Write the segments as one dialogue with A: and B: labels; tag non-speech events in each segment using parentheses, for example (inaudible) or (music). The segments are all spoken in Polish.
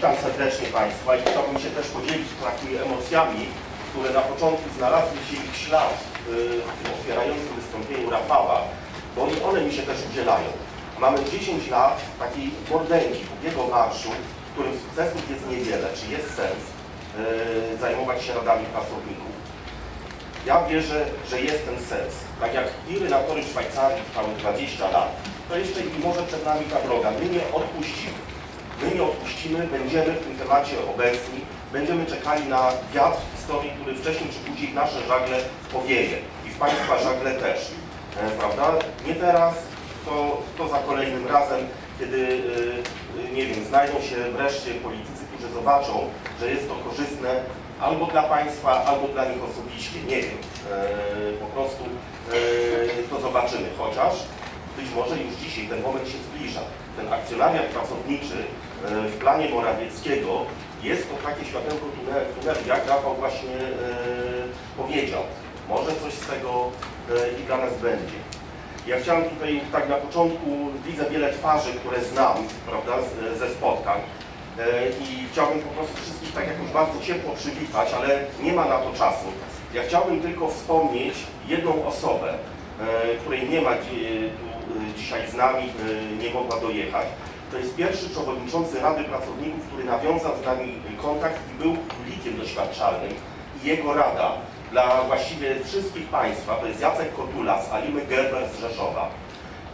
A: Witam serdecznie Państwa i chciałbym się też podzielić takimi emocjami, które na początku znalazły się ich ślad y, w tym otwierającym wystąpieniu Rafała, bo one mi się też udzielają. Mamy 10 lat takiej mordęgi, długiego marszu, w którym sukcesów jest niewiele. Czy jest sens y, zajmować się radami pracowników? Ja wierzę, że jest ten sens. Tak jak tiry na tory Szwajcarii trwały 20 lat, to jeszcze i może przed nami ta droga. My nie odpuścimy. My nie odpuścimy, będziemy w tym temacie obecni, będziemy czekali na wiatr historii, który wcześniej czy później w nasze żagle powieje i w Państwa żagle też, e, prawda? Nie teraz, to, to za kolejnym razem, kiedy, e, nie wiem, znajdą się wreszcie politycy, którzy zobaczą, że jest to korzystne albo dla Państwa, albo dla nich osobiście, nie wiem, e, po prostu e, to zobaczymy, chociaż być może już dzisiaj ten moment się zbliża. Ten akcjonariat pracowniczy e, w planie Morawieckiego jest to takie światełko tunelu, tunelu jak Rafał właśnie e, powiedział. Może coś z tego e, i dla nas będzie. Ja chciałem tutaj, tak na początku, widzę wiele twarzy, które znam, prawda, ze spotkań. E, I chciałbym po prostu wszystkich tak jakoś bardzo ciepło przywitać, ale nie ma na to czasu. Ja chciałbym tylko wspomnieć jedną osobę, e, której nie ma e, dzisiaj z nami, e, nie mogła dojechać. To jest pierwszy przewodniczący Rady Pracowników, który nawiązał z nami kontakt i był królikiem doświadczalnym. I jego rada dla właściwie wszystkich Państwa, to jest Jacek Kotula z Alimy Gerber z Rzeszowa,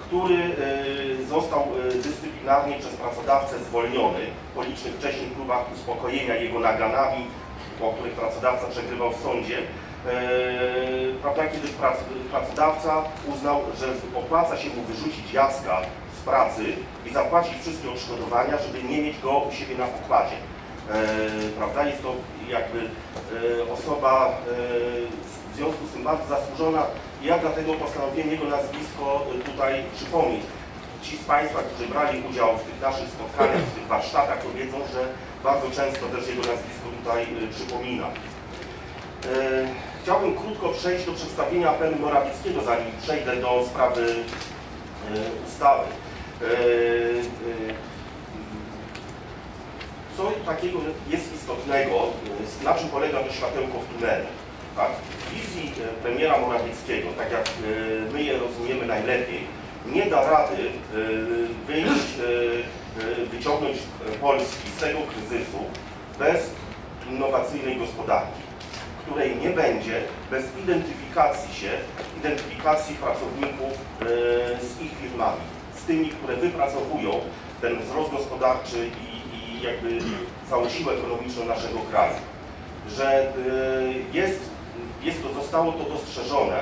A: który y, został y, dyscyplinarnie przez pracodawcę zwolniony po licznych wcześniej próbach uspokojenia jego naganami, po których pracodawca przegrywał w sądzie. Yy, prawda, kiedy prac, pracodawca uznał, że opłaca się mu wyrzucić Jacka pracy i zapłacić wszystkie odszkodowania, żeby nie mieć go u siebie na pokładzie. Yy, prawda, jest to jakby yy, osoba yy, w związku z tym bardzo zasłużona ja dlatego postanowiłem jego nazwisko tutaj przypomnieć. Ci z Państwa, którzy brali udział w tych naszych spotkaniach, w tych warsztatach, to wiedzą, że bardzo często też jego nazwisko tutaj przypomina. E, Chciałbym krótko przejść do przedstawienia apelu Morawieckiego, zanim przejdę do sprawy e, ustawy. E, e, Co takiego jest istotnego, e, na czym polega to światełko w tunelu? Tak? W wizji premiera Morawieckiego, tak jak my je rozumiemy najlepiej, nie da rady wyjść, wyciągnąć Polski z tego kryzysu bez innowacyjnej gospodarki, której nie będzie bez identyfikacji się, identyfikacji pracowników z ich firmami, tymi, które wypracowują ten wzrost gospodarczy i, i jakby całą siłę ekonomiczną naszego kraju. Że e, jest, jest to, zostało to dostrzeżone,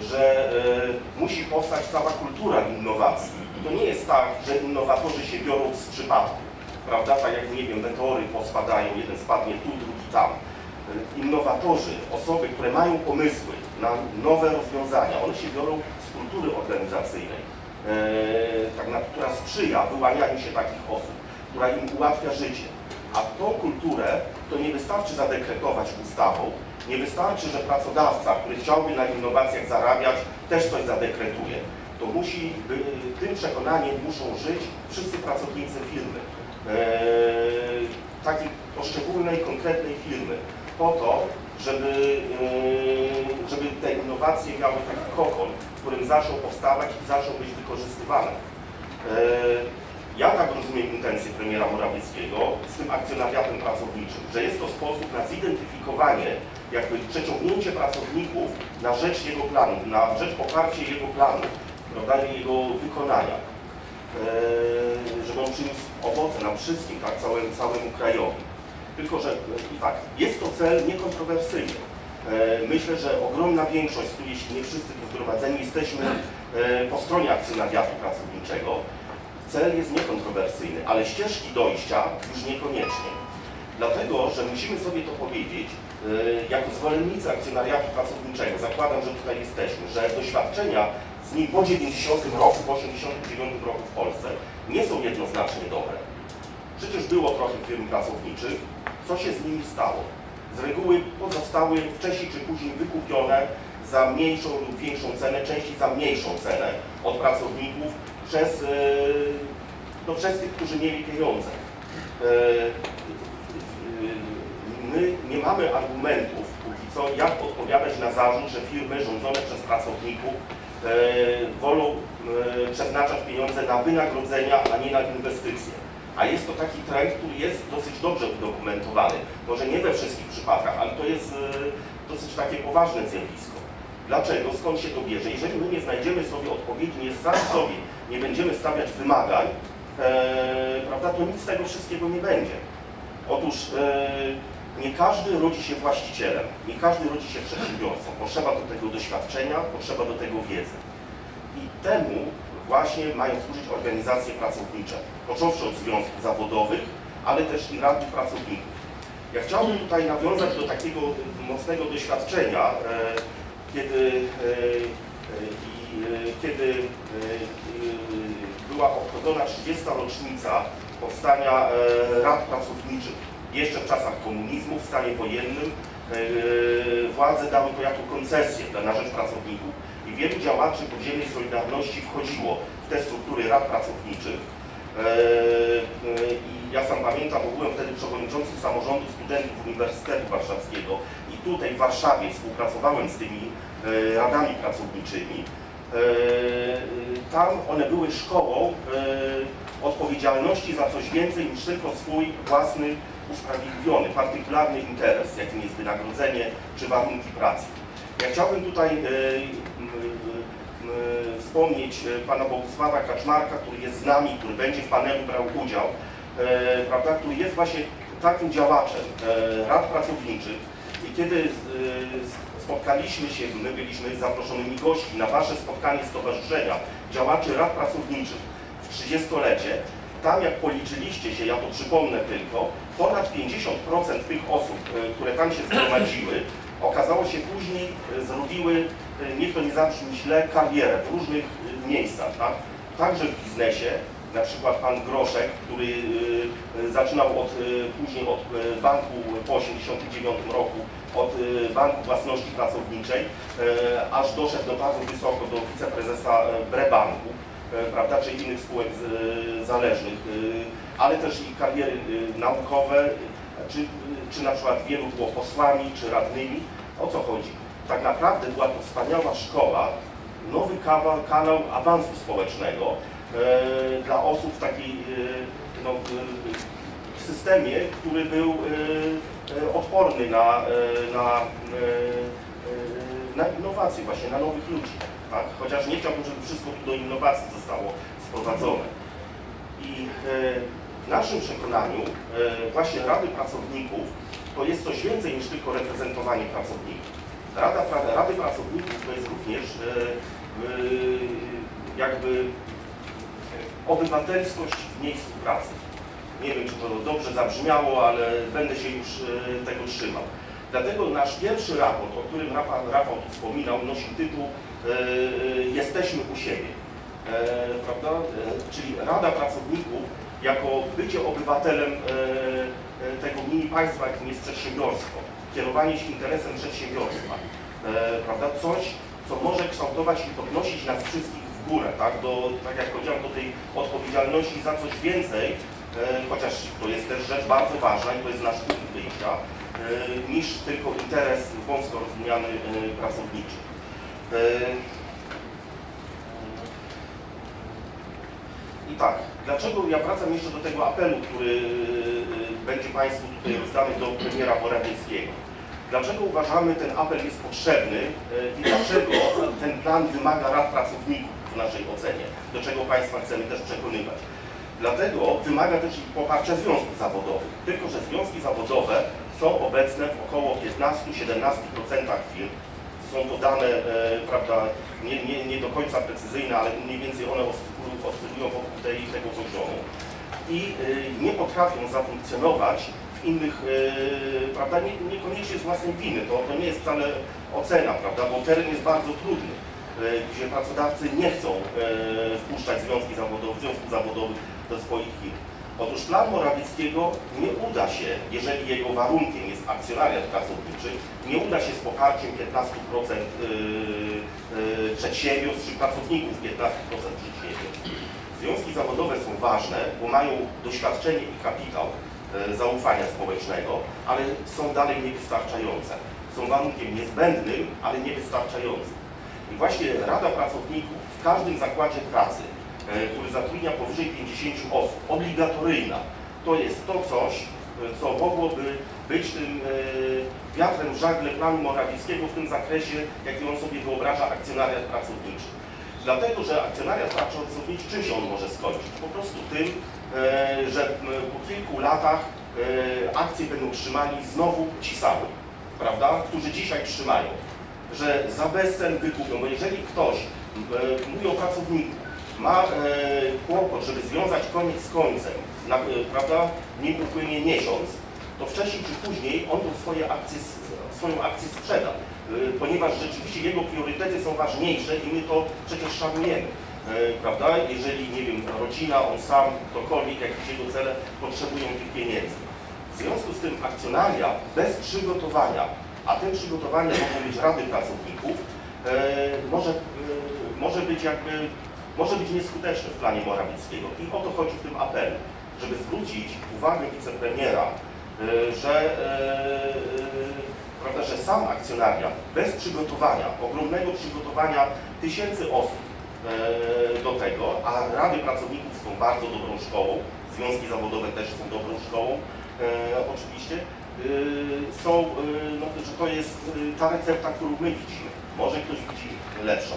A: że e, musi powstać cała kultura innowacji. To nie jest tak, że innowatorzy się biorą z przypadku, prawda? Tak jak, nie wiem, meteory pospadają, jeden spadnie tu, drugi tam. E, Innowatorzy, osoby, które mają pomysły na nowe rozwiązania, one się biorą z kultury organizacyjnej, tak na, która sprzyja wyłanianiu się takich osób, która im ułatwia życie. A tą kulturę to nie wystarczy zadekretować ustawą, nie wystarczy, że pracodawca, który chciałby na innowacjach zarabiać, też coś zadekretuje. To musi, by, tym przekonaniem muszą żyć wszyscy pracownicy firmy. Eee, takiej poszczególnej, konkretnej firmy. Po to, żeby, eee, żeby te innowacje miały taki kokon, w którym zaczną powstawać i zaczną być wykorzystywane. Eee, ja tak rozumiem intencję premiera Morawieckiego z tym akcjonariatem pracowniczym, że jest to sposób na zidentyfikowanie, jakby przeciągnięcie pracowników na rzecz jego planu, na rzecz poparcia jego planu, prawda, jego wykonania. Eee, żeby on przyniósł owoce nam wszystkim, tak, całemu, całemu krajowi. Tylko, że i tak, jest to cel niekontrowersyjny. Eee, Myślę, że ogromna większość, tu jeśli nie wszyscy tu zgromadzeni, jesteśmy eee, po stronie akcjonariatu pracowniczego. Cel jest niekontrowersyjny, ale ścieżki dojścia już niekoniecznie. Dlatego, że musimy sobie to powiedzieć, yy, jako zwolennicy akcjonariatu pracowniczego, zakładam, że tutaj jesteśmy, że doświadczenia z nim po 90 roku, po 89 roku w Polsce nie są jednoznacznie dobre. Przecież było trochę firm pracowniczych, co się z nimi stało? Z reguły pozostały wcześniej czy później wykupione za mniejszą lub większą cenę, częściej za mniejszą cenę od pracowników przez, e, no, przez tych, którzy mieli pieniądze. E, my nie mamy argumentów póki co, jak odpowiadać na zarzut, że firmy rządzone przez pracowników e, wolą e, przeznaczać pieniądze na wynagrodzenia, a nie na inwestycje. A jest to taki trend, który jest dosyć dobrze udokumentowany. Może nie we wszystkich przypadkach, ale to jest e, dosyć takie poważne zjawisko. Dlaczego? Skąd się to bierze? Jeżeli my nie znajdziemy sobie odpowiedzi, nie sami sobie nie będziemy stawiać wymagań, e, prawda, to nic z tego wszystkiego nie będzie. Otóż e, nie każdy rodzi się właścicielem, nie każdy rodzi się przedsiębiorcą. Potrzeba do tego doświadczenia, potrzeba do tego wiedzy. I temu właśnie mają służyć organizacje pracownicze, począwszy od związków zawodowych, ale też i rady pracowników. Ja chciałbym tutaj nawiązać do takiego mocnego doświadczenia, e, kiedy, e, e, kiedy była obchodzona 30. rocznica powstania rad pracowniczych jeszcze w czasach komunizmu, w stanie wojennym. Władze dały to jako koncesję na rzecz pracowników wielu działaczy podziemnej Solidarności wchodziło w te struktury rad pracowniczych. E, e, I ja sam pamiętam, bo byłem wtedy przewodniczącym samorządu studentów Uniwersytetu Warszawskiego i tutaj w Warszawie współpracowałem z tymi e, radami pracowniczymi. Tam one były szkołą odpowiedzialności za coś więcej niż tylko swój własny usprawiedliwiony, partykularny interes, jakim jest wynagrodzenie czy warunki pracy. Ja chciałbym tutaj wspomnieć e, pana Bogusława Kaczmarka, który jest z nami, który będzie w panelu brał udział, e, prawda, który jest właśnie takim działaczem e, rad pracowniczych. I kiedy spotkaliśmy się, my byliśmy zaproszonymi gości na wasze spotkanie stowarzyszenia działaczy rad pracowniczych w 30-lecie, tam jak policzyliście się, ja to przypomnę tylko, ponad 50% tych osób, które tam się zgromadziły, okazało się później, e, zrobiły, e, niech to nie zabrzmi źle, karierę w różnych e, miejscach, tak? Także w biznesie, na przykład pan Groszek, który zaczynał od, później od banku po 1989 roku, od Banku Własności Pracowniczej, aż doszedł do bardzo wysoko, do wiceprezesa Brebanku, prawda, czy innych spółek zależnych, ale też i kariery naukowe, czy, czy na przykład wielu było posłami, czy radnymi. O co chodzi? Tak naprawdę była to wspaniała szkoła, nowy kawał, kanał awansu społecznego e, dla osób w takiej e, no, e, w systemie, który był e, e, odporny na, e, na, na innowacje, właśnie na nowych ludzi. Tak? Chociaż nie chciałbym, żeby wszystko tu do innowacji zostało sprowadzone. I w naszym przekonaniu e, właśnie Rady Pracowników to jest coś więcej niż tylko reprezentowanie pracowników. Rada, Rady Pracowników to jest również e, e, jakby obywatelskość w miejscu pracy. Nie wiem, czy to dobrze zabrzmiało, ale będę się już tego trzymał. Dlatego nasz pierwszy raport, o którym Rafał, wspominał, nosi tytuł Jesteśmy u siebie. Prawda? Czyli Rada Pracowników jako bycie obywatelem e, e, tego mini państwa, jakim jest przedsiębiorstwo, kierowanie się interesem przedsiębiorstwa, e, prawda? Coś, co może kształtować i podnosić nas wszystkich w górę, tak? Do, tak jak powiedziałem, do tej odpowiedzialności za coś więcej, chociaż to jest też rzecz bardzo ważna i to jest nasz punkt wyjścia, niż tylko interes wąsko rozumiany pracowniczy. I tak, dlaczego ja wracam jeszcze do tego apelu, który y, będzie Państwu tutaj rozdany do premiera Morawieckiego. Dlaczego uważamy ten apel jest potrzebny y, i dlaczego ten plan wymaga rad pracowników w naszej ocenie, do czego Państwa chcemy też przekonywać. Dlatego wymaga też i poparcia związków zawodowych. Tylko, że związki zawodowe są obecne w około 15-17% firm. Są to dane, e, prawda, nie, nie, nie do końca precyzyjne, ale mniej więcej one oscylują, wokół tej, tego poziomu. I e, nie potrafią zafunkcjonować w innych, e, prawda, nie, niekoniecznie z własnej winy. To, to nie jest wcale ocena, prawda, bo teren jest bardzo trudny, e, gdzie pracodawcy nie chcą wpuszczać związki zawodowych, związków zawodowych do swoich firm. Otóż plan Morawieckiego nie uda się, jeżeli jego warunkiem jest akcjonariat pracowniczy, nie uda się z poparciem 15% yy, yy, przedsiębiorstw czy pracowników 15% przedsiębiorstw. Związki zawodowe są ważne, bo mają doświadczenie i kapitał e, zaufania społecznego, ale są dalej niewystarczające. Są warunkiem niezbędnym, ale niewystarczającym. I właśnie Rada Pracowników w każdym zakładzie pracy, który zatrudnia powyżej 50 osób, obligatoryjna, to jest to coś, e, co mogłoby być tym e, wiatrem w żagle planu Morawieckiego w tym zakresie, jaki on sobie wyobraża akcjonariat pracowniczy. Dlatego, że akcjonariat pracowniczy czym się on może skończyć? Po prostu tym, e, że po kilku latach e, akcje będą trzymali znowu ci sami, prawda, którzy dzisiaj trzymają. Że za bezcen wykupią, bo jeżeli ktoś, e, mówi o pracowniku, ma e, kłopot, żeby związać koniec z końcem, na, e, prawda, nim upłynie miesiąc, to wcześniej czy później on tą swoje akcje, swoją akcję sprzeda, y, ponieważ rzeczywiście jego priorytety są ważniejsze i my to przecież szanujemy. y, Prawda? Jeżeli, nie wiem, rodzina, on sam, ktokolwiek, jakieś jego cele potrzebują tych pieniędzy. W związku z tym akcjonaria bez przygotowania, a te przygotowania mogą być rady pracowników, y, może, y, może być jakby, może być nieskuteczny w planie Morawieckiego. I o to chodzi w tym apelu, żeby zwrócić uwagę wicepremiera, y, że, y, y, prawda, że sam akcjonariat bez przygotowania, ogromnego przygotowania tysięcy osób do tego, a rady pracowników są bardzo dobrą szkołą, związki zawodowe też są dobrą szkołą, oczywiście, są, no, że to jest ta recepta, którą my widzimy. Może ktoś widzi lepszą.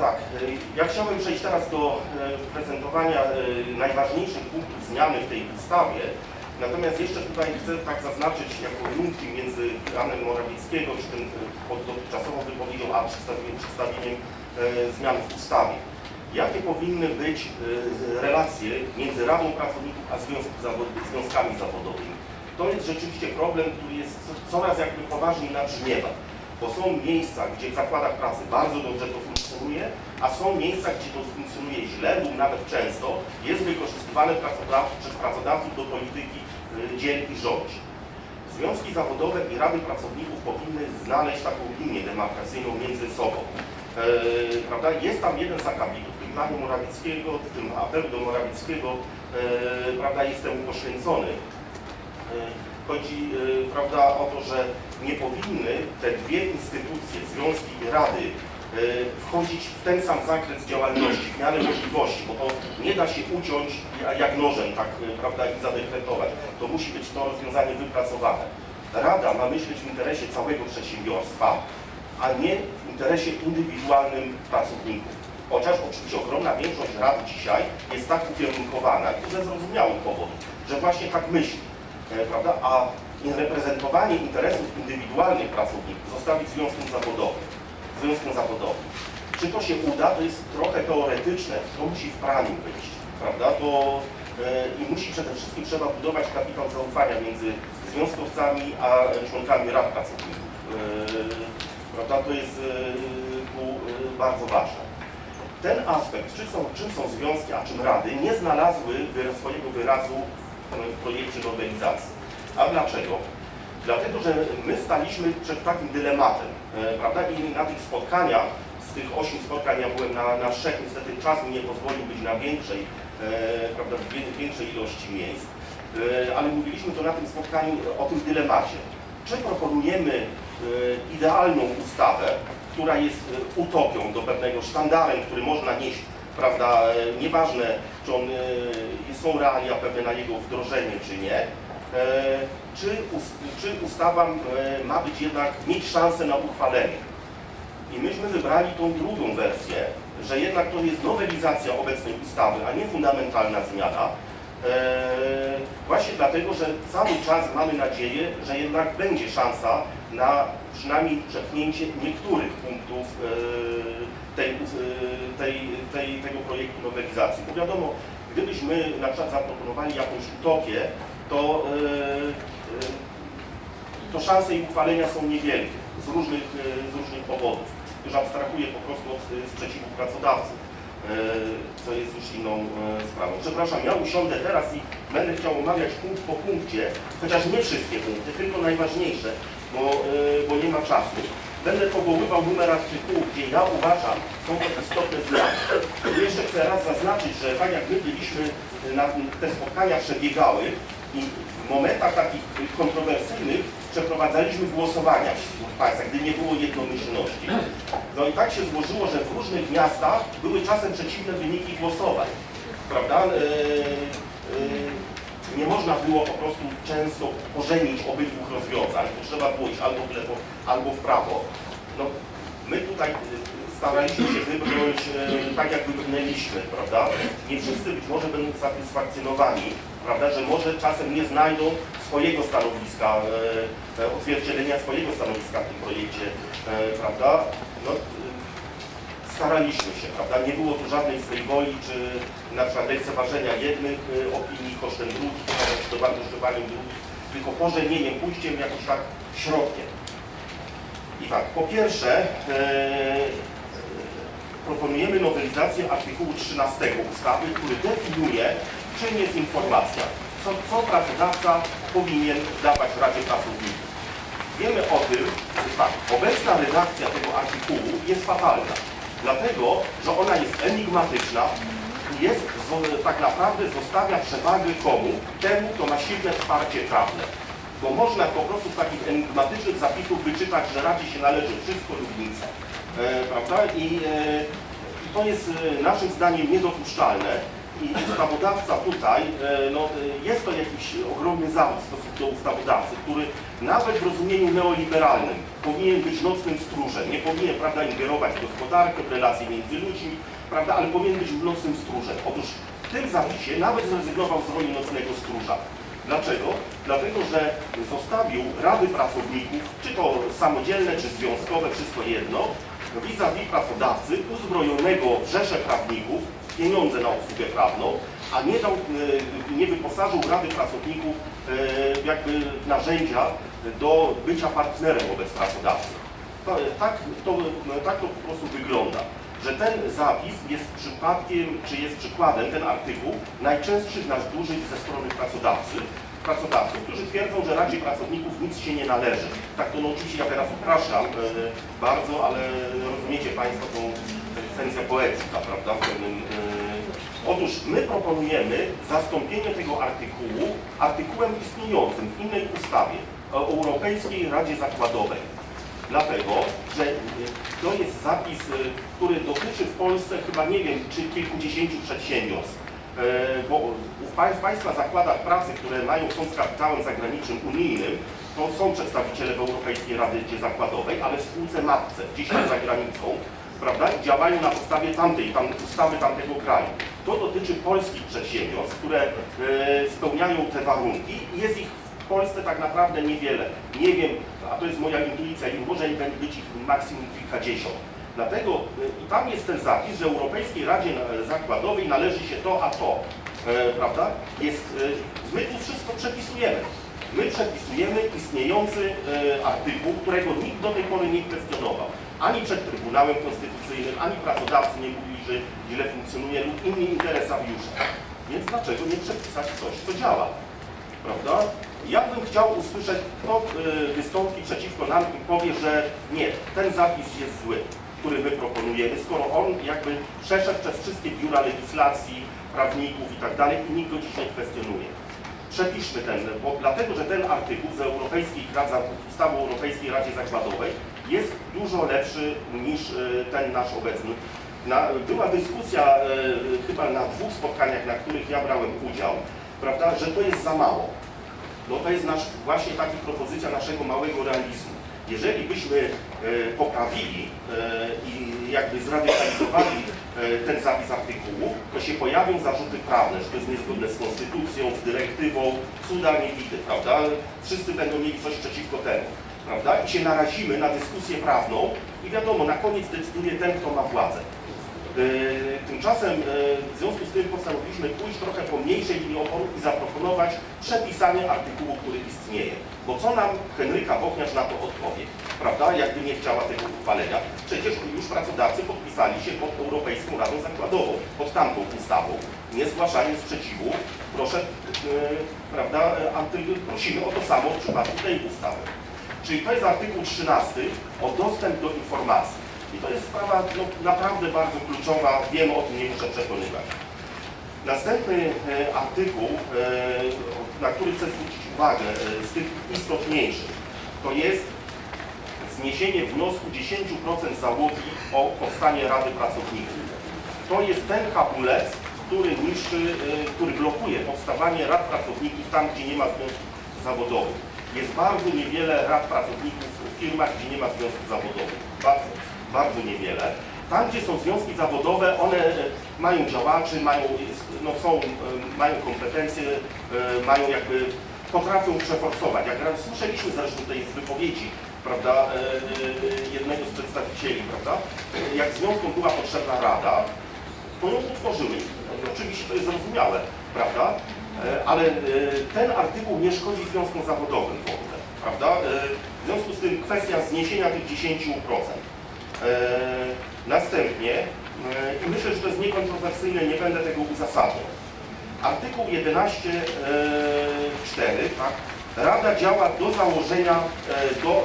A: Tak, e, ja chciałbym przejść teraz do e, prezentowania e, najważniejszych punktów zmiany w tej ustawie. Natomiast jeszcze tutaj chcę tak zaznaczyć jako linki między planem Morawieckiego, czy tym dotychczasową wypowiedzią, a przedstawieniem, przedstawieniem zmian w ustawie. Jakie powinny być relacje między Radą Pracowników a związkami zawodowymi? To jest rzeczywiście problem, który jest co- coraz jakby poważniej nabrzmiewa bo są miejsca, gdzie w zakładach pracy bardzo dobrze to funkcjonuje, a są miejsca, gdzie to funkcjonuje źle lub nawet często jest wykorzystywane przez pracodawców do polityki y, dziel i rządź. Związki zawodowe i rady pracowników powinny znaleźć taką linię demarkacyjną między sobą. E, prawda? Jest tam jeden z akapitów w tym planie Morawieckiego, w tym apelu do Morawieckiego, e, prawda, jest temu poświęcony. E, Chodzi prawda, o to, że nie powinny te dwie instytucje, związki i rady, wchodzić w ten sam zakres działalności, w miarę możliwości, bo to nie da się uciąć ja- jak nożem, tak, e, prawda, i zadekretować. To musi być to rozwiązanie wypracowane. Rada ma myśleć w interesie całego przedsiębiorstwa, a nie w interesie indywidualnym pracowników. Chociaż oczywiście ogromna większość rad dzisiaj jest tak ukierunkowana, i ze zrozumiałych powodów, że właśnie tak myśli e, prawda? a reprezentowanie interesów indywidualnych pracowników zostawić związkom zawodowym. Związkom zawodowym. Czy to się uda, to jest trochę teoretyczne, to musi w praniu być, prawda? Bo, e, I musi przede wszystkim trzeba budować kapitał zaufania między związkowcami a członkami rad pracowników. E, prawda? To jest e, bardzo ważne. Ten aspekt, czy są, czym są związki, a czym rady, nie znalazły swojego wyrazu w projekcie nowelizacji. A dlaczego? Dlatego, że my staliśmy przed takim dylematem, prawda? I na tych spotkaniach, z tych ośmiu spotkań ja byłem na, na trzech, niestety czas mi nie pozwolił być na większej, e, prawda, większej ilości miejsc, e, ale mówiliśmy to na tym spotkaniu o tym dylemacie. Czy proponujemy e, idealną ustawę, która jest e, utopią do pewnego sztandarem, który można nieść, prawda, e, nieważne czy on, e, są realia pewne na jego wdrożenie, czy nie, e, czy, us- czy ustawa e, ma być jednak, mieć szansę na uchwalenie. I myśmy wybrali tą drugą wersję, że jednak to jest nowelizacja obecnej ustawy, a nie fundamentalna zmiana. E, właśnie dlatego, że cały czas mamy nadzieję, że jednak będzie szansa na przynajmniej przepchnięcie niektórych punktów e, tej, e, tej, tej, tego projektu nowelizacji. Bo wiadomo, gdybyśmy na przykład zaproponowali jakąś utopię, to, e, e, to szanse jej uchwalenia są niewielkie z różnych, e, z różnych powodów. Już abstrahuję po prostu od sprzeciwu pracodawcy, e, co jest już inną sprawą. Przepraszam, ja usiądę teraz i będę chciał omawiać punkt po punkcie, chociaż nie wszystkie punkty, tylko najważniejsze, bo, bo nie ma czasu. będę powoływał numer artykułu, gdzie ja uważam, są to istotne zmiany. Jeszcze chcę raz zaznaczyć, że tak jak my byliśmy, na, te spotkania przebiegały i w momentach takich kontrowersyjnych przeprowadzaliśmy głosowania w państwach, gdy nie było jednomyślności. No i tak się złożyło, że w różnych miastach były czasem przeciwne wyniki głosowań. Prawda? Yy, yy, nie można było po prostu często pożenić obydwu rozwiązań, bo trzeba było iść albo w lewo, albo w prawo. No, my tutaj staraliśmy się wybrnąć e, tak, jak wybrnęliśmy, prawda? Nie wszyscy być może będą satysfakcjonowani, prawda, że może czasem nie znajdą swojego stanowiska, e, e, odzwierciedlenia swojego stanowiska w tym projekcie, prawda? No, staraliśmy się, prawda? Nie było tu żadnej złej woli, czy na przykład lekceważenia jednych opinii kosztem drugich, dowartościowaniem drugich, tylko pożenieniem, pójściem jakoś tak środkiem. I tak, po pierwsze, proponujemy nowelizację artykułu 13 ustawy, który definiuje, czym jest informacja, co, co pracodawca powinien dawać Radzie Pracowników. Wiemy o tym, że tak, obecna redakcja tego artykułu jest fatalna dlatego, że ona jest enigmatyczna i jest, tak naprawdę zostawia przewagę komu? Temu, kto ma silne wsparcie prawne. Bo można po prostu z takich enigmatycznych zapisów wyczytać, że Radzie się należy wszystko lub nic. E, prawda? I, e, to jest e, naszym zdaniem niedopuszczalne i ustawodawca tutaj, e, no, e, jest to jakiś ogromny zawód w stosunku do ustawodawcy, który nawet w rozumieniu neoliberalnym powinien być nocnym stróżem, nie powinien prawda, ingerować w gospodarkę, w relacje między ludźmi, prawda, ale powinien być nocnym stróżem. Otóż w tym zapisie nawet zrezygnował z roli nocnego stróża. Dlaczego? Dlatego, że zostawił rady pracowników, czy to samodzielne, czy związkowe, wszystko jedno, vis-a-vis -vis pracodawcy uzbrojonego w rzesze prawników, pieniądze na obsługę prawną, a nie, dał, e, nie wyposażył Rady Pracowników e, jakby w narzędzia do bycia partnerem wobec pracodawcy. Tak to, tak to po prostu wygląda, że ten zapis jest przypadkiem, czy jest przykładem, ten artykuł, najczęstszych nadużyć ze strony pracodawcy, pracodawców, którzy twierdzą, że Radzie Pracowników nic się nie należy. Tak to no oczywiście ja teraz upraszczam e, bardzo, ale rozumiecie Państwo tą licencja poetyka, prawda? W pewnym, yy... Otóż my proponujemy zastąpienie tego artykułu artykułem istniejącym w innej ustawie o Europejskiej Radzie Zakładowej. Dlatego, że y, to jest zapis, y, który dotyczy w Polsce chyba nie wiem, czy kilkudziesięciu przedsiębiorstw. Y, bo w Państwa zakładach pracy, które mają są z kapitałem zagranicznym unijnym, to są przedstawiciele w Europejskiej Radzie Zakładowej, ale w spółce matce, gdzieś tam za granicą, prawda, działają na podstawie tamtej, tam, ustawy tamtego kraju. To dotyczy polskich przedsiębiorstw, które e, spełniają te warunki i jest ich Polsce tak naprawdę niewiele. Nie wiem, a to jest moja intuicja i może być ich maksimum kilkadziesiąt. Dlatego e, tam jest ten zapis, że Europejskiej Radzie Zakładowej należy się to, a to. E, prawda? Jest, e, my tu wszystko przepisujemy. My przepisujemy istniejący e, artykuł, którego nikt do tej pory nie kwestionował ani przed Trybunałem Konstytucyjnym, ani pracodawcy nie mówili, że źle funkcjonuje lub inni interesariusze. Więc dlaczego nie przepisać coś, co działa? Prawda? Ja bym chciał usłyszeć, kto y, wystąpi przeciwko nam i powie, że nie, ten zapis jest zły, który my proponujemy, skoro on jakby przeszedł przez wszystkie biura legislacji, prawników i tak dalej i nikt go nie kwestionuje. Przepiszmy ten, bo dlatego, że ten artykuł z Europejskiej z ustawy o Europejskiej Radzie Zakładowej jest dużo lepszy niż e, ten nasz obecny. Na, była dyskusja e, chyba na dwóch spotkaniach, na których ja brałem udział, prawda, że to jest za mało. No to jest nasz, właśnie taka propozycja naszego małego realizmu. Jeżeli byśmy e, poprawili i jakby zradykalizowali ten zapis artykułu, to się pojawią zarzuty prawne, że to jest niezgodne z konstytucją, z dyrektywą, cuda nie prawda? Wszyscy będą mieli coś przeciwko temu prawda? I się narazimy na dyskusję prawną i wiadomo, na koniec decyduje ten, kto ma władzę. Yy, tymczasem yy, w związku z tym postanowiliśmy pójść trochę po mniejszej linii oporu i zaproponować przepisanie artykułu, który istnieje. Bo co nam Henryka Bochniarz na to odpowie? Prawda? Jakby nie chciała tego uchwalenia. Przecież już pracodawcy podpisali się pod Europejską Radą Zakładową, pod tamtą ustawą. Nie zgłaszając sprzeciwu, proszę, yy, prawda, anty, prosimy o to samo w przypadku tej ustawy. Czyli to jest artykuł 13 o dostęp do informacji. I to jest sprawa no, naprawdę bardzo kluczowa, wiem o tym, nie muszę przekonywać. Następny e, artykuł, e, na który chcę zwrócić uwagę, e, z tych istotniejszych, to jest zniesienie wniosku 10% załogi o powstanie Rady Pracowników. To jest ten hamulec, który niszczy, który blokuje powstawanie rad pracowników tam, gdzie nie ma związków zawodowych. Jest bardzo niewiele rad pracowników w firmach, gdzie nie ma związków zawodowych. Bardzo, bardzo niewiele. Tam, gdzie są związki zawodowe, one e, mają działaczy, mają, no są, e, mają kompetencje, e, mają jakby, potrafią przeforsować. Jak słyszeliśmy zresztą tutaj z wypowiedzi, prawda, jednego z przedstawicieli, prawda, jak związkom była potrzebna rada, to ją utworzyły. No, Oczywiście to jest zrozumiałe, prawda? Ale ten artykuł nie szkodzi związkom zawodowym w ogóle, prawda? W związku z tym kwestia zniesienia tych 10%. E, Następnie, e, i myślę, że to jest niekontrowersyjne, nie będę tego uzasadniał. Artykuł 11.4, tak? Rada działa do założenia, e, do, e,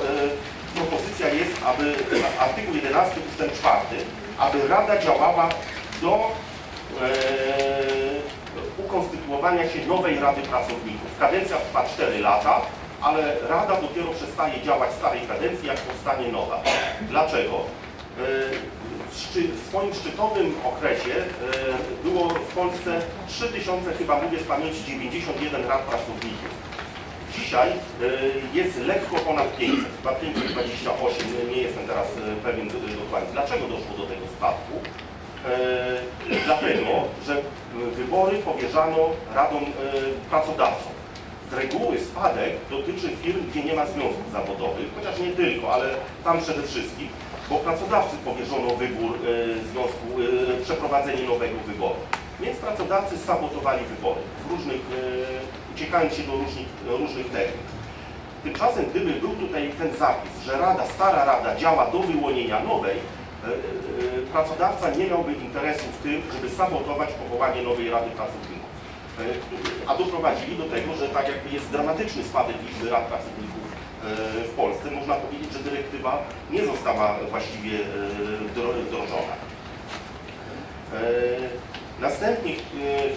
A: propozycja jest, aby artykuł 11 ustęp 4, aby Rada działała do e, ukonstytuowania się nowej Rady Pracowników. Kadencja trwa 4 lata, ale Rada dopiero przestaje działać starej kadencji, jak powstanie nowa. Dlaczego? W swoim szczytowym okresie e, było w Polsce 3000, chyba mówię z pamięci, 91 rad pracowników. Dzisiaj e, jest lekko ponad 500, chyba 528, nie jestem teraz e, pewien do- dokładnie. Dlaczego doszło do tego spadku? Dlatego, że wybory powierzano radom pracodawcom. Z reguły spadek dotyczy firm, gdzie nie ma związków zawodowych, chociaż nie tylko, ale tam przede wszystkim, bo pracodawcy powierzono wybór e, związku, e, przeprowadzenie nowego wyboru. Więc pracodawcy sabotowali wybory, w różnych, e, uciekając się do różnych, różnych technik. Tymczasem, gdyby był tutaj ten zapis, że rada, stara rada działa do wyłonienia nowej, pracodawca nie miałby interesu w tym, żeby sabotować powołanie nowej rady pracowników. A doprowadzili do tego, że tak jakby jest dramatyczny spadek liczby rad pracowników w Polsce. Można powiedzieć, że dyrektywa nie została właściwie e, wdro- wdrożona. E, Następnie e,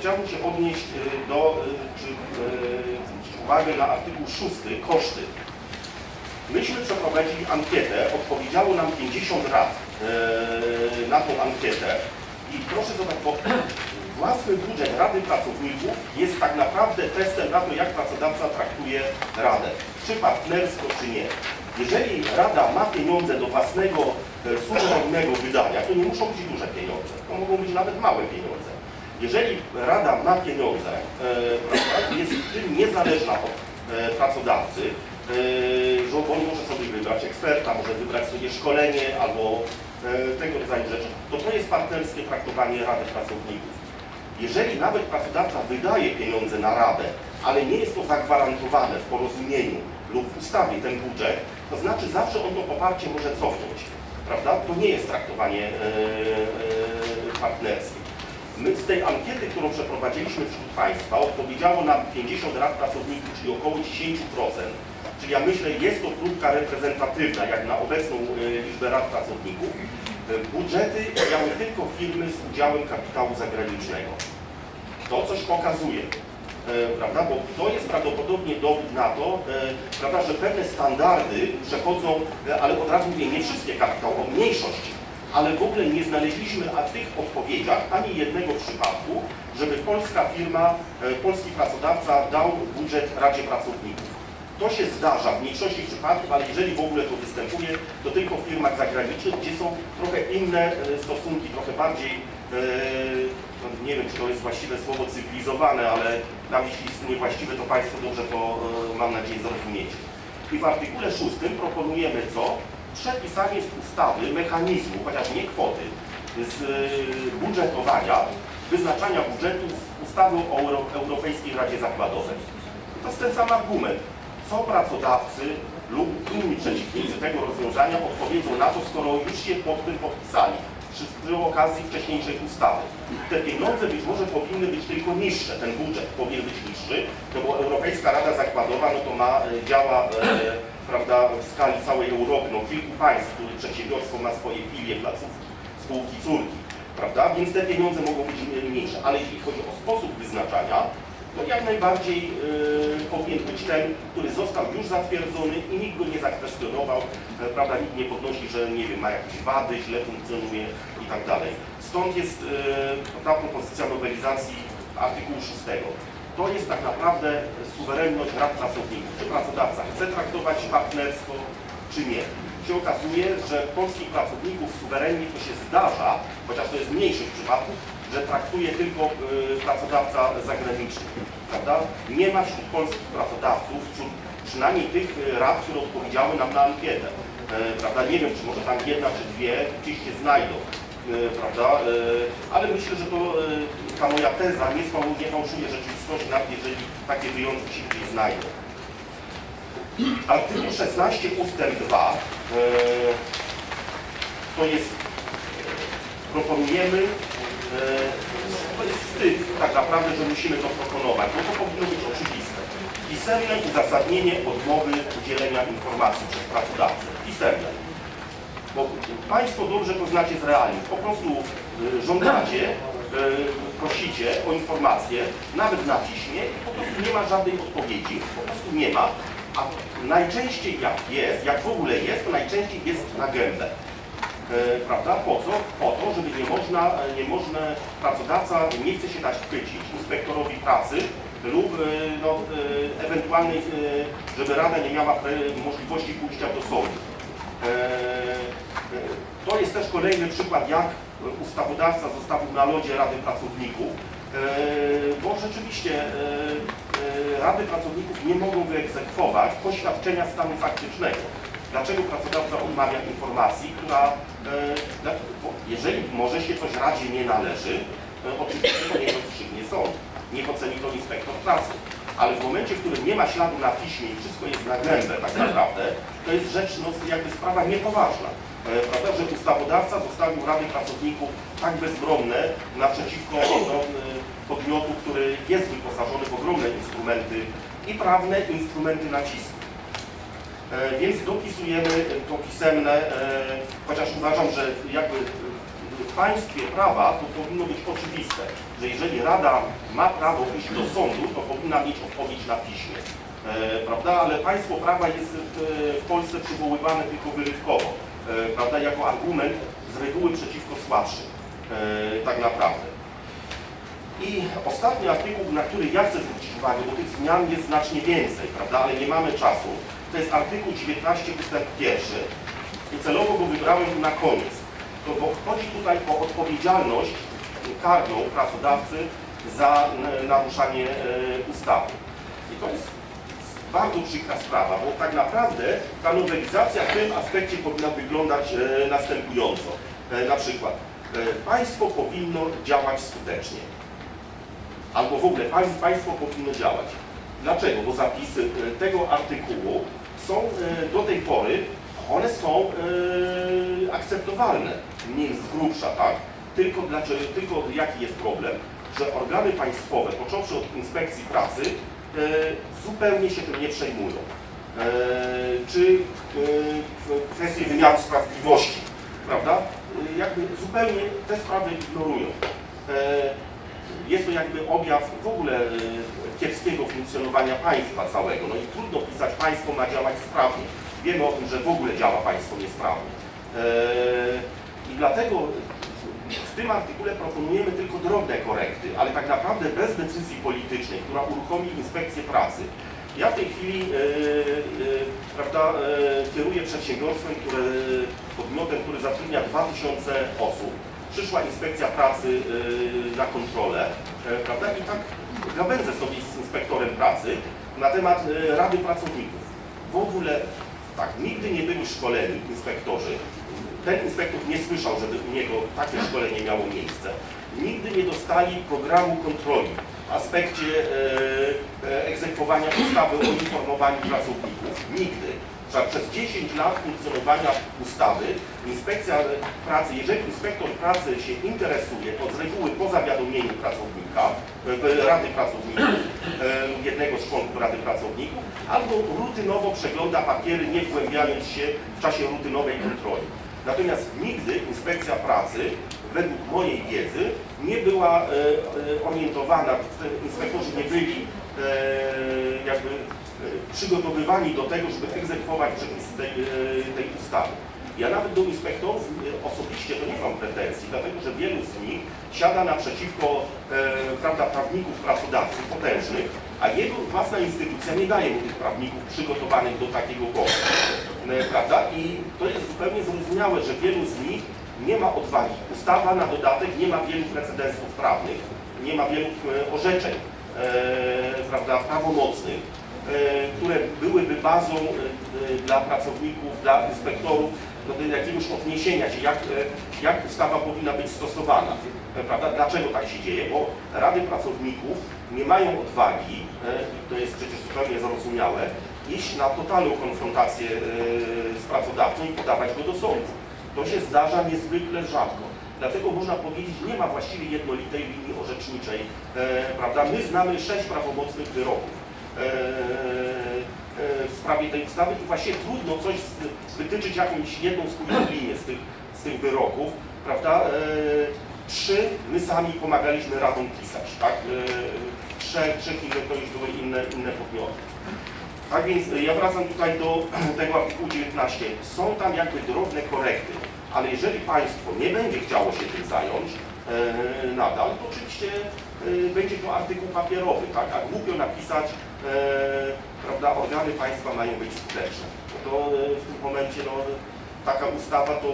A: chciałbym się odnieść do, czy zwrócić uwagę na artykuł 6, koszty. Myśmy przeprowadzili ankietę, odpowiedziało nam 50 rad na tą ankietę i proszę zobaczyć, bo własny budżet Rady Pracowników jest tak naprawdę testem na to, jak pracodawca traktuje Radę, czy partnersko, czy nie. Jeżeli Rada ma pieniądze do własnego e, suwerennego wydania, to nie muszą być duże pieniądze, to mogą być nawet małe pieniądze. Jeżeli Rada ma pieniądze, e, jest w tym niezależna od e, pracodawcy, że on może sobie wybrać eksperta, może wybrać sobie szkolenie albo tego rodzaju rzeczy, to to jest partnerskie traktowanie Rady Pracowników. Jeżeli nawet pracodawca wydaje pieniądze na Radę, ale nie jest to zagwarantowane w porozumieniu lub w ustawie ten budżet, to znaczy zawsze on to poparcie może cofnąć. Prawda? To nie jest traktowanie e, e, partnerskie. My z tej ankiety, którą przeprowadziliśmy wśród Państwa, odpowiedziało nam 50 rad pracowników, czyli około 10%. Czyli ja myślę, jest to próbka reprezentatywna, jak na obecną e, liczbę rad pracowników. Budżety miały tylko firmy z udziałem kapitału zagranicznego. To coś pokazuje, e, prawda? Bo to jest prawdopodobnie dowód na to, e, prawda, że pewne standardy przechodzą, e, ale od razu mówię, nie wszystkie kapitał, o mniejszość ale w ogóle nie znaleźliśmy w tych odpowiedziach ani jednego przypadku, żeby polska firma, polski pracodawca dał budżet Radzie Pracowników. To się zdarza w mniejszości przypadków, ale jeżeli w ogóle to występuje, to tylko w firmach zagranicznych, gdzie są trochę inne e, stosunki, trochę bardziej, e, no nie wiem czy to jest właściwe słowo cywilizowane, ale nawet jeśli jest niewłaściwe, to Państwo dobrze to e, mam nadzieję zrozumiecie. I w artykule 6 proponujemy co? Przepisanie z ustawy mechanizmu, chociaż nie kwoty, z y, budżetowania, wyznaczania budżetu z ustawy o Euro, Europejskiej Radzie Zakładowej. To jest ten sam argument. Co pracodawcy lub inni przeciwnicy tego rozwiązania odpowiedzą na to, skoro już się pod tym podpisali. Przy, przy okazji wcześniejszej ustawy. Te pieniądze być może powinny być tylko niższe, ten budżet powinien być niższy, no bo Europejska Rada Zakładowa no to ma, e, działa e, prawda, w skali całej Europy, no kilku państw, które przedsiębiorstwo ma swoje filie, placówki, spółki, córki, prawda, więc te pieniądze mogą być mniejsze, ale jeśli chodzi o sposób wyznaczania, to jak najbardziej yy, powinien być ten, który został już zatwierdzony i nikt go nie zakwestionował, e, prawda, nikt nie podnosi, że nie wiem, ma jakieś wady, źle funkcjonuje i tak dalej. Stąd jest yy, ta propozycja nowelizacji artykułu 6. To jest tak naprawdę suwerenność rad pracowników. Czy pracodawca chce traktować partnerstwo, czy nie. Się okazuje, że polskich pracowników suwerennie to się zdarza, chociaż to jest mniejszych przypadków, że traktuje tylko y, pracodawca zagraniczny, prawda? Nie ma wśród polskich pracodawców, wśród przynajmniej tych y, rad, które odpowiedziały nam na ankietę, y, prawda? Nie wiem, czy może tam jedna czy dwie gdzieś się znajdą, prawda? Ale myślę, że to ta moja teza nie, fałszuje rzeczywistości, nawet jeżeli takie wyjątki się gdzieś znajdą. Artykuł 16 ustęp 2 y, to jest proponujemy, to jest wstyd tak naprawdę, że musimy to proponować, bo to powinno być oczywiste. Pisemne uzasadnienie odmowy udzielenia informacji przez pracodawcę. Pisemne. Bo Państwo dobrze to znacie z realiów. Po prostu e, żądacie, e, prosicie o informację, nawet na piśmie i po prostu nie ma żadnej odpowiedzi. Po prostu nie ma. A najczęściej jak jest, jak w ogóle jest, to najczęściej jest na gębę. E, prawda? Po co? Po to, żeby nie można, nie można, pracodawca nie chce się dać chwycić inspektorowi pracy lub e, no, e, ewentualnej, e, żeby Rada nie miała e, możliwości pójścia do sądu. E, e, To jest też kolejny przykład, jak ustawodawca zostawił na lodzie Rady Pracowników, e, bo rzeczywiście e, e, Rady Pracowników nie mogą wyegzekwować poświadczenia stanu faktycznego. Dlaczego pracodawca odmawia informacji, która, e, jeżeli może się coś Radzie nie należy, e, oczywiście to niech rozstrzygnie sąd, niech oceni to inspektor pracy. Ale w momencie, w którym nie ma śladu na piśmie i wszystko jest na gębę tak naprawdę, to jest rzecz, no, jakby sprawa niepoważna. E, Prawda, że ustawodawca zostawił Rady Pracowników tak bezbronne naprzeciwko e, podmiotu, który jest wyposażony w ogromne instrumenty i prawne, instrumenty nacisku. E, Więc dopisujemy to pisemne, e, chociaż uważam, że jakby w państwie prawa to powinno być oczywiste, że jeżeli Rada ma prawo iść do sądu, to powinna mieć odpowiedź na piśmie. E, Prawda? Ale państwo prawa jest w Polsce przywoływane tylko wyrywkowo, prawda? jako argument z reguły przeciwko słabszym, tak naprawdę. I ostatni artykuł, na który ja chcę zwrócić uwagę, bo tych zmian jest znacznie więcej, prawda, ale nie mamy czasu, to jest artykuł 19 ustęp 1 i celowo go wybrałem na koniec, to bo chodzi tutaj o odpowiedzialność karną pracodawcy za n- naruszanie e, ustawy. I to jest bardzo przykra sprawa, bo tak naprawdę ta nowelizacja w tym aspekcie powinna wyglądać e, następująco. E, na przykład, e, państwo powinno działać skutecznie albo w ogóle państw- państwo powinno działać. Dlaczego? Bo zapisy e, tego artykułu są e, do tej pory, one są e, akceptowalne, nie z grubsza, tak? Tylko, dlaczego, tylko jaki jest problem? Że organy państwowe, począwszy od inspekcji pracy, zupełnie się tym nie przejmują. Czy w kwestii wymiaru sprawiedliwości, prawda? Jakby zupełnie te sprawy ignorują. Jest to jakby objaw w ogóle kiepskiego funkcjonowania państwa całego. No i trudno pisać, państwo ma działać sprawnie. Wiemy o tym, że w ogóle działa państwo niesprawnie. E, I dlatego w tym artykule proponujemy tylko drobne korekty, ale tak naprawdę bez decyzji politycznej, która uruchomi inspekcję pracy. Ja w tej chwili e, e, prawda, kieruję przedsiębiorstwem, które, podmiotem, który zatrudnia 2000 osób. Przyszła inspekcja pracy na kontrolę, e, prawda, i tak gawędzę sobie z inspektorem pracy na temat e, Rady Pracowników. W ogóle tak, nigdy nie byli szkoleni inspektorzy. Ten inspektor nie słyszał, żeby u niego takie szkolenie miało miejsce. Nigdy nie dostali programu kontroli. aspekcie e, e, egzekwowania ustawy o informowaniu pracowników. Nigdy. Przez 10 lat funkcjonowania ustawy inspekcja pracy, jeżeli inspektor pracy się interesuje, to z reguły po zawiadomieniu pracownika, e, Rady Pracowników, e, jednego z członków Rady Pracowników, albo rutynowo przegląda papiery, nie wgłębiając się w czasie rutynowej kontroli. Natomiast nigdy inspekcja pracy, według mojej wiedzy, nie była e, orientowana, inspektorzy nie byli jakby przygotowywani do tego, żeby egzekwować przepisy tej, e, tej ustawy. Ja nawet do inspektorów e, osobiście to nie mam pretensji, dlatego że wielu z nich siada naprzeciwko e, prawda, prawników pracodawców potężnych, a jego własna instytucja nie daje mu tych prawników przygotowanych do takiego boku. E, prawda? I to jest zupełnie zrozumiałe, że wielu z nich nie ma odwagi. Ustawa na dodatek nie ma wielu precedensów prawnych, nie ma wielu e, orzeczeń prawda, prawomocnych, e, które byłyby bazą e, e, dla pracowników, dla inspektorów do jakiegoś odniesienia się, jak, e, jak ustawa powinna być stosowana. E, Prawda? Dlaczego tak się dzieje? Bo Rady Pracowników nie mają odwagi, e, i to jest przecież zupełnie zrozumiałe, iść na totalną konfrontację e, z pracodawcą i podawać go do sądu. To się zdarza niezwykle rzadko. Dlatego można powiedzieć, nie ma właściwie jednolitej linii orzeczniczej. E, prawda? My znamy sześć prawomocnych wyroków e, e, w sprawie tej ustawy i właściwie trudno coś wytyczyć jakąś jedną spójną linię z tych, z tych wyroków. Prawda? Trzy my sami pomagaliśmy radom pisać. Tak? Trzech, trzech innych to już były inne, inne podmioty. Tak więc ja wracam tutaj do (clears throat) tego artykułu 19. Są tam jakby drobne korekty, ale jeżeli państwo nie będzie chciało się tym zająć e, nadal, to oczywiście e, będzie to artykuł papierowy, tak? A głupio napisać, e, prawda, organy państwa mają być skuteczne. To e, w tym momencie no, taka ustawa to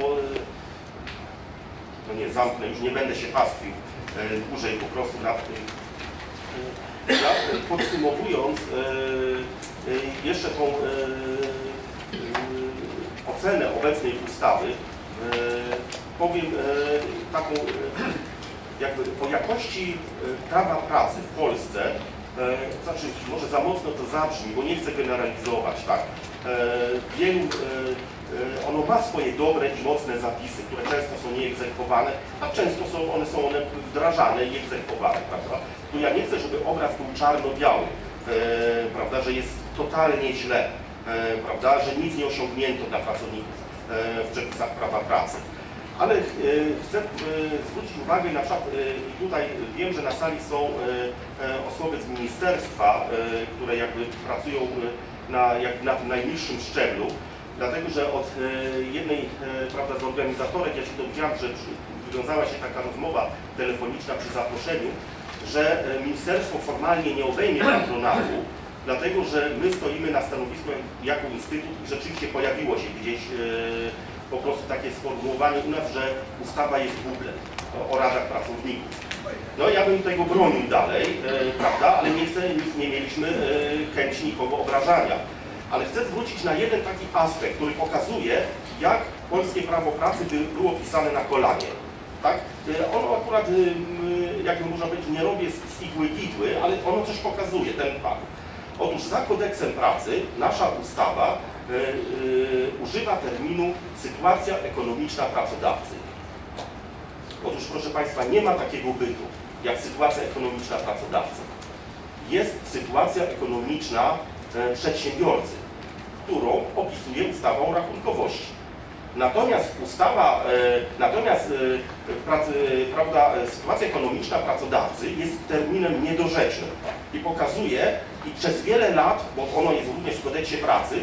A: no nie, zamknę, już nie będę się pastwił dłużej po prostu nad tym. Podsumowując, jeszcze tą ocenę obecnej ustawy, powiem e, taką, e, jakby o jakości e, prawa pracy w Polsce, e, znaczy może za mocno to zabrzmi, bo nie chcę generalizować, tak? E, Wielu, e, e, ono ma swoje dobre i mocne zapisy, które często są nieegzekwowane, a często są one, są one wdrażane i egzekwowane, prawda? Tu ja nie chcę, żeby obraz był czarno-biały, e, prawda, że jest totalnie źle, e, prawda, że nic nie osiągnięto dla pracowników e, w przepisach prawa pracy. Ale e, chcę e, zwrócić uwagę na przykład, e, tutaj wiem, że na sali są e, e, osoby z ministerstwa, e, które jakby pracują e, na, jak, na tym najniższym szczeblu, dlatego że od e, jednej e, prawda, z organizatorek, ja się dowiedziałam, że wywiązała się taka rozmowa telefoniczna przy zaproszeniu, że e, ministerstwo formalnie nie obejmie patronatu, dlatego że my stoimy na stanowisku jako instytut i rzeczywiście pojawiło się gdzieś e, po prostu takie sformułowanie u nas, że ustawa jest bublem o, radach pracowników. No ja bym tego bronił dalej, e, prawda, ale nie chcę, nie mieliśmy e, chęci nikogo obrażania. Ale chcę zwrócić na jeden taki aspekt, który pokazuje, jak polskie prawo pracy by było pisane na kolanie. Tak? Ono akurat, jakby można powiedzieć, nie robię z igły widły, ale ono coś pokazuje, ten fakt. Otóż za kodeksem pracy nasza ustawa e, e, używa terminu sytuacja ekonomiczna pracodawcy. Otóż proszę Państwa, nie ma takiego bytu jak sytuacja ekonomiczna pracodawcy. Jest sytuacja ekonomiczna e, przedsiębiorcy, którą opisuje ustawa o rachunkowości. Natomiast ustawa, e, natomiast e, pracy, prawda, e, sytuacja ekonomiczna pracodawcy jest terminem niedorzecznym i pokazuje, i przez wiele lat, bo ono jest również w kodeksie pracy,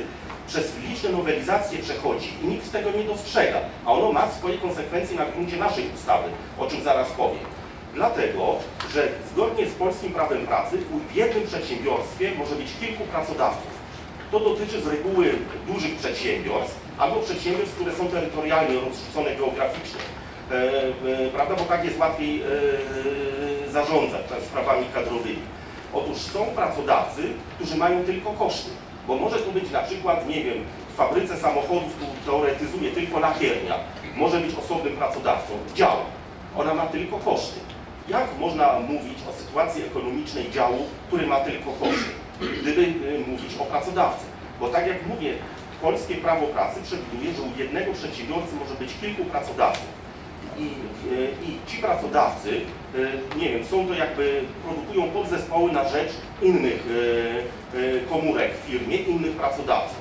A: przez liczne nowelizacje przechodzi i nikt tego nie dostrzega, a ono ma swoje konsekwencje na gruncie naszej ustawy, o czym zaraz powiem. Dlatego, że zgodnie z polskim prawem pracy w jednym przedsiębiorstwie może być kilku pracodawców. To dotyczy z reguły dużych przedsiębiorstw albo przedsiębiorstw, które są terytorialnie rozrzucone geograficznie. E, e, prawda, bo tak jest łatwiej e, zarządzać sprawami kadrowymi. Otóż są pracodawcy, którzy mają tylko koszty, bo może to być na przykład, nie wiem, w fabryce samochodów, tu teoretyzuje tylko lakiernia, może być osobnym pracodawcą, dział. Ona ma tylko koszty. Jak można mówić o sytuacji ekonomicznej działu, który ma tylko koszty, gdyby mówić o pracodawcy? Bo tak jak mówię, polskie prawo pracy przewiduje, że u jednego przedsiębiorcy może być kilku pracodawców. I, y, I ci pracodawcy, y, nie wiem, są to jakby, produkują podzespoły na rzecz innych y, komórek w firmie, innych pracodawców.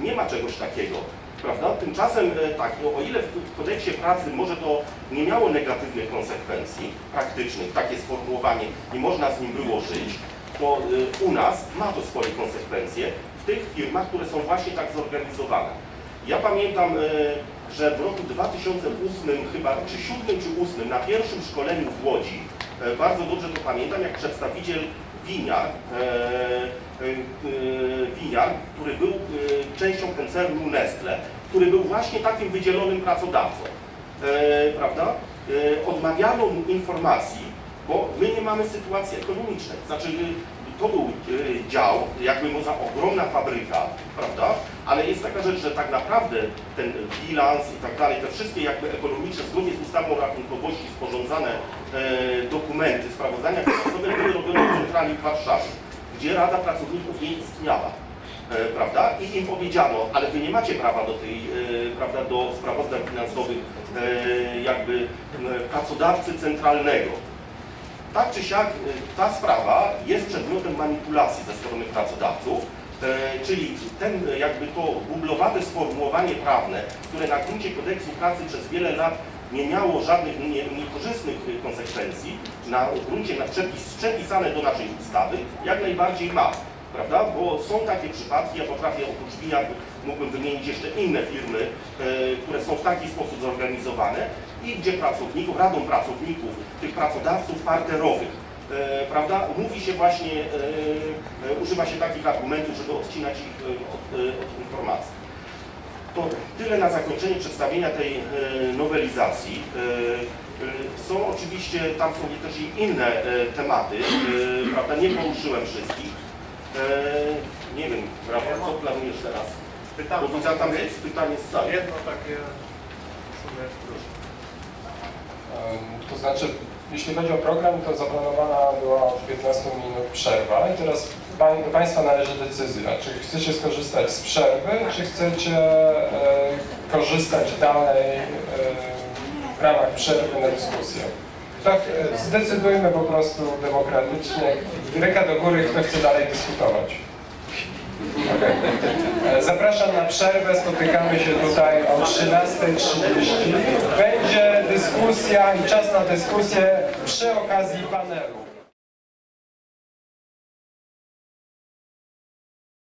A: Nie ma czegoś takiego, prawda? Tymczasem e, tak, o ile w kodeksie pracy może to nie miało negatywnych konsekwencji praktycznych, takie sformułowanie, nie można z nim było żyć, to u nas ma to swoje konsekwencje w tych firmach, które są właśnie tak zorganizowane. Ja pamiętam, e, że w roku 2008 chyba, czy 7 czy 8 na pierwszym szkoleniu w Łodzi, e, bardzo dobrze to pamiętam, jak przedstawiciel Winiar, e, Winiar, który był częścią koncernu Nestle, który był właśnie takim wydzielonym pracodawcą, prawda? Odmawiano mu informacji, bo my nie mamy sytuacji ekonomicznej. Znaczy, to był y, dział, jakby można ogromna fabryka, prawda? Ale jest taka rzecz, że tak naprawdę ten bilans i tak dalej, te wszystkie jakby ekonomiczne, zgodnie z ustawą rachunkowości sporządzane e, dokumenty, sprawozdania finansowe były robione w centrali w Warszawie, gdzie Rada Pracowników nie istniała. E, prawda? I im powiedziano, ale wy nie macie prawa do tej, e, prawda, do sprawozdań finansowych jakby pracodawcy centralnego. Tak czy siak y, ta sprawa jest przedmiotem manipulacji ze strony pracodawców, e, czyli ten y, jakby to bublowate sformułowanie prawne, które na gruncie kodeksu pracy przez wiele lat nie miało żadnych nie, niekorzystnych y, konsekwencji, na gruncie na przepis, przepisane do naszej ustawy, jak najbardziej ma. Prawda? Bo są takie przypadki, ja potrafię oprócz WIAG mógłbym wymienić jeszcze inne firmy, e, które są w taki sposób zorganizowane i gdzie pracowników, radą pracowników, tych pracodawców parterowych, e, prawda, mówi się właśnie, e, używa się takich argumentów, żeby odcinać ich od, od informacji. To tyle na zakończenie przedstawienia tej nowelizacji. Są oczywiście, tam są też i inne tematy, prawda, nie poruszyłem wszystkich. Nie wiem, Rafał, co planujesz teraz?
B: Pytam,
A: Bo tam jest pytanie z sali.
B: jedno takie proszę.
C: To znaczy, jeśli chodzi o program, to zaplanowana była 15 minut przerwa i teraz do Państwa należy decyzja, czy chcecie skorzystać z przerwy, czy chcecie e, korzystać dalej e, w ramach przerwy na dyskusję. Tak, e, zdecydujmy po prostu demokratycznie, ręka do góry, kto chce dalej dyskutować. Zapraszam na przerwę, spotykamy się tutaj o 13.30. Będzie dyskusja i czas na dyskusję przy okazji panelu.